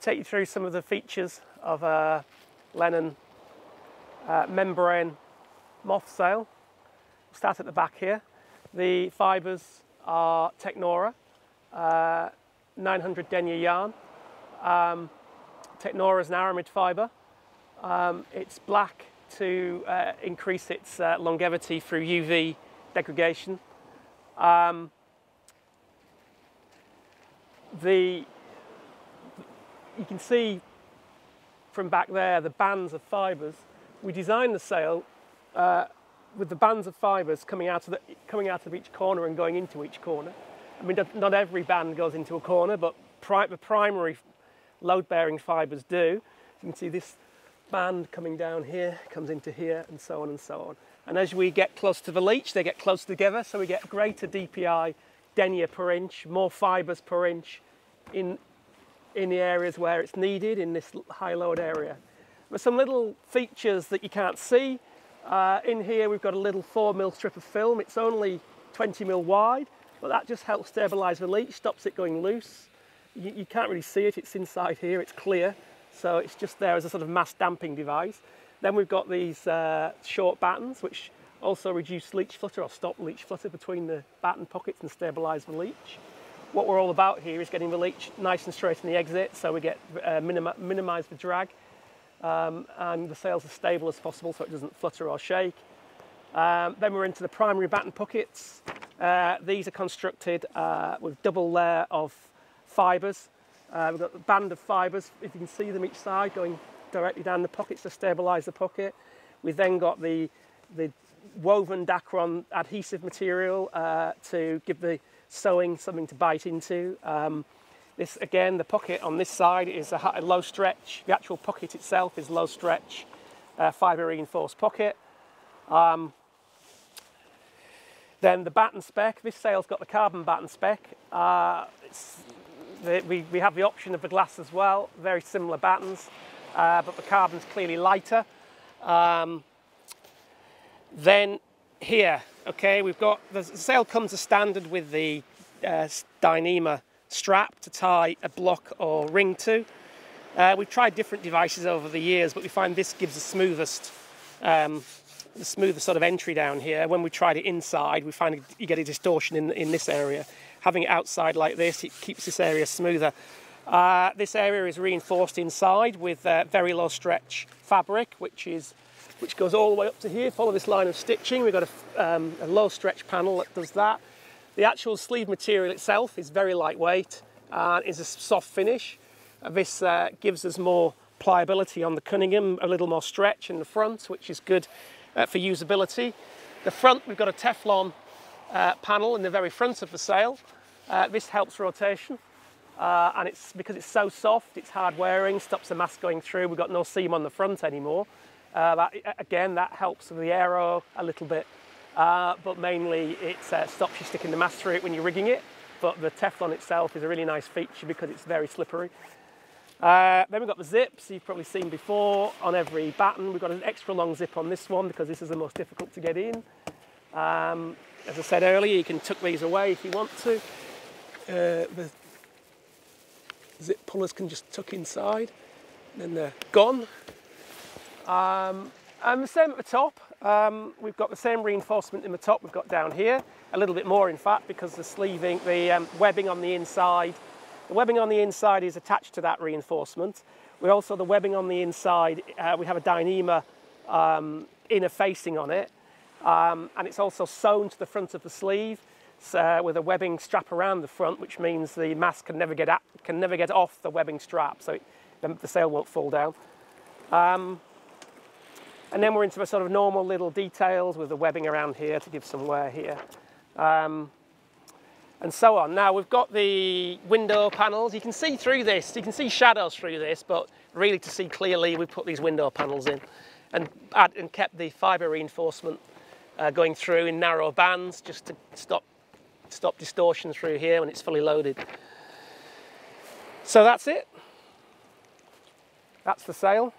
take you through some of the features of a Lennon uh, membrane moth sail. We'll start at the back here. The fibres are Technora, uh, 900 denier yarn. Um, Technora is an aramid fibre. Um, it's black to uh, increase its uh, longevity through UV degradation. Um, the you can see from back there the bands of fibres. We designed the sail uh, with the bands of fibres coming out of coming out of each corner and going into each corner. I mean, not every band goes into a corner, but pri the primary load-bearing fibres do. You can see this band coming down here, comes into here, and so on and so on. And as we get close to the leech, they get close together, so we get greater DPI denier per inch, more fibres per inch in, in the areas where it's needed in this high load area. There's some little features that you can't see. Uh, in here we've got a little 4 mil strip of film. It's only 20 mil wide, but that just helps stabilise the leech, stops it going loose. You, you, can't really see it, it's inside here, it's clear. So it's just there as a sort of mass damping device. Then we've got these uh, short battens, which also reduce leech flutter or stop leech flutter between the batten pockets and stabilise the leech. What we're all about here is getting the leech nice and straight in the exit so we get uh, minima minimise the drag um, and the sail's as stable as possible so it doesn't flutter or shake. Um, then we're into the primary batten pockets. Uh, these are constructed uh, with double layer of fibres. Uh, we've got a band of fibres, if you can see them each side, going directly down the pockets to stabilise the pocket. We've then got the, the woven Dacron adhesive material uh, to give the sewing something to bite into. Um, this again, the pocket on this side is a, a, low stretch. The actual pocket itself is low stretch, uh, fibre reinforced pocket. Um, then the batten spec, this sail's got the carbon batten spec. Uh, the, we, we have the option of the glass as well, very similar battens, uh, but the carbon's clearly lighter. Um, then here, okay, we've got, the sail comes as standard with the uh, Dyneema strap to tie a block or ring to. Uh, we've tried different devices over the years, but we find this gives the smoothest, um, the smoothest sort of entry down here. When we tried it inside, we find you get a distortion in, in this area. Having it outside like this, it keeps this area smoother. Uh, this area is reinforced inside with uh, very low stretch fabric, which is which goes all the way up to here. Follow this line of stitching. We've got a, um, a low stretch panel that does that. The actual sleeve material itself is very lightweight and is a soft finish. Uh, this uh, gives us more pliability on the Cunningham, a little more stretch in the front, which is good uh, for usability. The front, we've got a Teflon uh, panel in the very front of the sail. Uh, this helps rotation. Uh, and it's because it's so soft, it's hard wearing, stops the mast going through. We've got no seam on the front anymore. Uh, that, again, that helps with the aero a little bit, uh, but mainly it uh, stops you sticking the mast through it when you're rigging it. But the Teflon itself is a really nice feature because it's very slippery. Uh, then we've got the zips you've probably seen before on every batten. We've got an extra long zip on this one because this is the most difficult to get in. Um, as I said earlier, you can tuck these away if you want to. Uh, the zip pullers can just tuck inside, and then they're gone. Um, and the same at the top. Um, we've got the same reinforcement in the top we've got down here, a little bit more in fact because the sleeving, the um, webbing on the inside, the webbing on the inside is attached to that reinforcement. We also, the webbing on the inside, uh, we have a Dyneema um, inner facing on it um, and it's also sewn to the front of the sleeve uh, with a webbing strap around the front which means the mast can never get, at, can never get off the webbing strap so it, the, the sail won't fall down. Um, and then we're into the sort of normal little details with the webbing around here to give some wear here. Um, and so on. Now we've got the window panels. You can see through this, you can see shadows through this, but really to see clearly we put these window panels in and, add, and kept the fibre reinforcement uh, going through in narrow bands just to stop, stop distortion through here when it's fully loaded. So that's it. That's the sail.